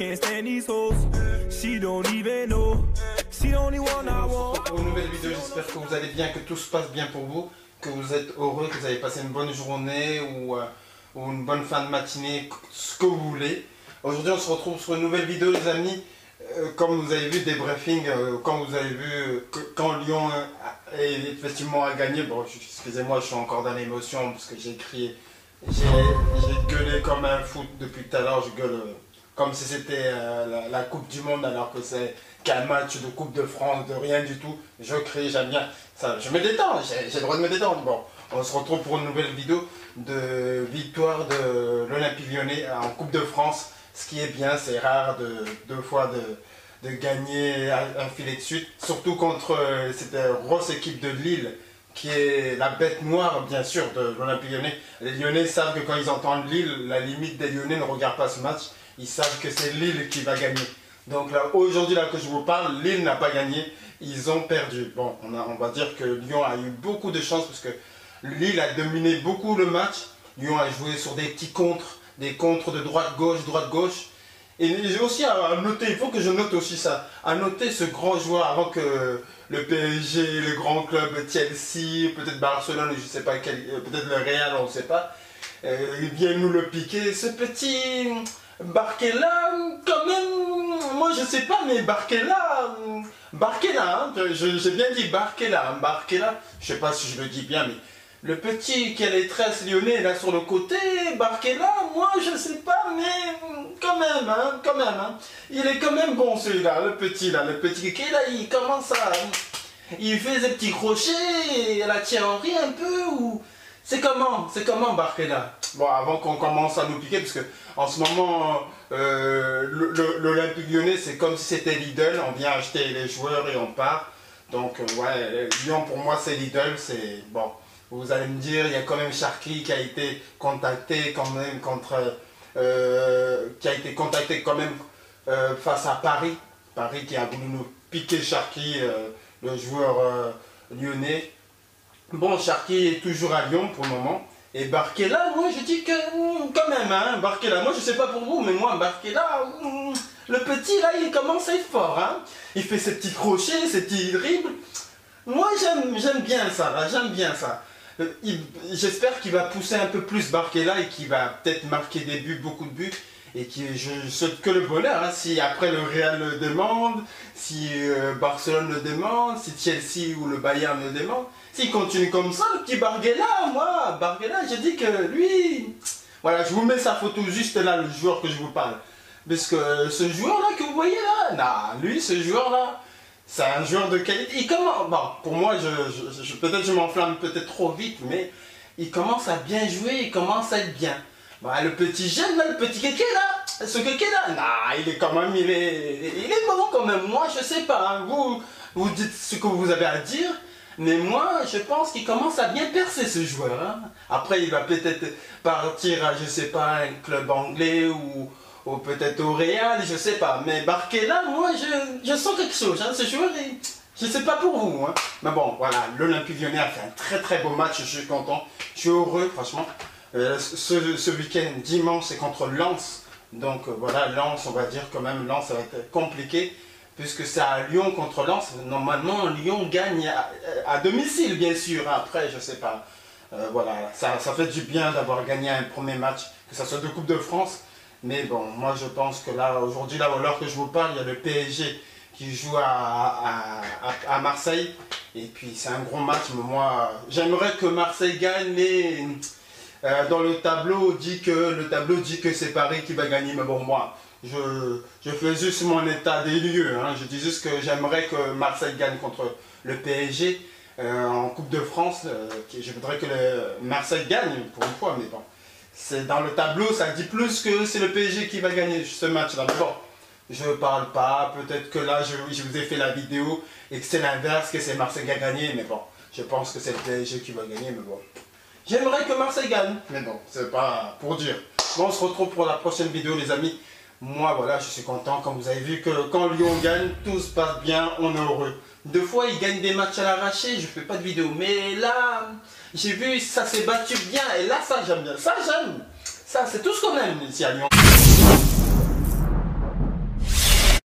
Can't stand these hoes. She. Pour une nouvelle vidéo, j'espère que vous allez bien, que tout se passe bien pour vous, que vous êtes heureux, que vous avez passé une bonne journée ou, euh, une bonne fin de matinée, ce que vous voulez. Aujourd'hui, on se retrouve sur une nouvelle vidéo, les amis. Euh, comme vous avez vu des briefings, euh, quand vous avez vu quand Lyon est effectivement a gagné, bon, excusez-moi, je suis encore dans l'émotion parce que j'ai crié, j'ai gueulé comme un fou depuis tout à l'heure, je gueule comme si c'était euh, la, Coupe du Monde alors que c'est qu'un match de Coupe de France, de rien du tout. Je crie, j'aime bien. Ça, je me détends, j'ai le droit de me détendre. Bon, on se retrouve pour une nouvelle vidéo de victoire de l'Olympique lyonnais en Coupe de France. Ce qui est bien, c'est rare de deux fois de, de gagner un, un filet de suite, surtout contre euh, cette euh, grosse équipe de Lille qui est la bête noire, bien sûr, de l'Olympique lyonnais. Les Lyonnais savent que quand ils entendent Lille, la limite des Lyonnais ne regarde pas ce match. Ils savent que c'est Lille qui va gagner. Donc là, aujourd'hui, là que je vous parle, Lille n'a pas gagné. Ils ont perdu. Bon, on, a- on va dire que Lyon a eu beaucoup de chance parce que Lille a dominé beaucoup le match. Lyon a joué sur des petits contres, des contres de droite-gauche, droite-gauche. Et j'ai aussi à noter, il faut que je note aussi ça, à noter ce grand joueur avant que le PSG, le grand club Chelsea, peut-être Barcelone, je ne sais pas quel, euh, peut-être le Real, on ne sait pas, euh, viennent nous le piquer. Ce petit Barquela, quand même, moi je sais pas, mais Barquela, Barquela, hein, j'ai bien dit Barquela, hein, Barquela, je sais pas si je le dis bien, mais le petit qui a les tresses lyonnais là sur le côté, Barquela, moi je sais pas, mais quand même, hein, quand même, hein. il est quand même bon celui-là, le petit là, le petit qui est là, il commence à, il fait des petits crochets, la Thierry un peu, ou c'est comment, c'est comment Barquela Bon, avant qu'on commence à nous piquer, parce que en ce moment, euh, l'Olympique lyonnais, c'est comme si c'était Lidl, on vient acheter les joueurs et on part. Donc, euh, ouais, Lyon pour moi c'est Lidl, c'est bon. Vous allez me dire, il y a quand même Sharky qui a été contacté quand même contre, euh, qui a été contacté quand même face à Paris. Paris qui a voulu nous piquer Sharky, le joueur lyonnais. Bon, Sharky est toujours à Lyon pour le moment. Et Barquela, moi je dis que hum, quand même, hein, Barquela, moi je sais pas pour vous, mais moi Barquela, hum, le petit là, il commence à être fort, hein. Il fait ses petits crochets, ses petits dribbles. Moi j'aime bien ça, j'aime bien ça. Euh, J'espère qu'il va pousser un peu plus Barquela et qu'il va peut-être marquer des buts, beaucoup de buts. Et qui je souhaite que le bonheur, hein. si après le Real le demande, si euh, Barcelone le demande, si Chelsea ou le Bayern le demande, s'il continue comme ça, le petit Barguela, moi, Barguela, j'ai dit que lui, voilà, je vous mets sa photo juste là, le joueur que je vous parle. Parce que ce joueur-là que vous voyez là, lui, ce joueur-là, c'est un joueur de qualité. Il commence, bon, pour moi, je, je- je- peut-être je m'enflamme peut-être trop vite, mais il commence à bien jouer, il commence à être bien. Bah, le petit jeune le petit kéké là, ce kéké là, nah, il est quand même, il est, il est bon quand même. Moi, je sais pas, hein, vous, vous dites ce que vous avez à dire, mais moi, je pense qu'il commence à bien percer ce joueur. hein. Après, il va peut-être partir à, je sais pas, un club anglais ou, peut-être au Real, je sais pas. Mais Barquela, moi, je, je sens quelque chose. hein. Ce joueur, il- je sais pas pour vous. hein. Mais bon, voilà, l'Olympique lyonnais a fait un très très beau match, je suis content. Je suis heureux, franchement. Euh, ce, ce week-end, dimanche, c'est contre Lens. Donc euh, voilà, Lens, on va dire quand même, Lens, ça va être compliqué. Puisque c'est à Lyon contre Lens. Normalement, Lyon gagne à, domicile, bien sûr. Après, je sais pas. Euh, voilà, ça, ça fait du bien d'avoir gagné un premier match, que ça soit de Coupe de France. Mais bon, moi je pense que là, aujourd'hui, là, l'heure que je vous parle, il y a le PSG qui joue à, à, à- à Marseille. Et puis c'est un gros match, mais moi, j'aimerais que Marseille gagne, mais euh, dans le tableau, dit que, le tableau dit que c'est Paris qui va gagner. Mais bon, moi, je, je fais juste mon état des lieux. hein. Je dis juste que j'aimerais que Marseille gagne contre le PSG euh, en Coupe de France. euh, je voudrais que le Marseille gagne pour une fois, mais bon. C'est dans le tableau, ça dit plus que c'est le PSG qui va gagner ce match-là. Mais bon, je parle pas. Peut-être que là, je, je vous ai fait la vidéo et que c'est l'inverse, que c'est Marseille qui a gagné. Mais bon, je pense que c'est le PSG qui va gagner. Mais bon, j'aimerais que Marseille gagne. Mais bon, c'est pas pour dire. Bon, on se retrouve pour la prochaine vidéo, les amis. Moi, voilà, je suis content. Comme vous avez vu que quand Lyon gagne, tout se passe bien, on est heureux. Deux fois, ils gagnent des matchs à l'arraché, je fais pas de vidéo. Mais là, j'ai vu, ça s'est battu bien. Et là, ça, j'aime bien. Ça, j'aime. Ça, c'est tout ce qu'on aime ici à Lyon.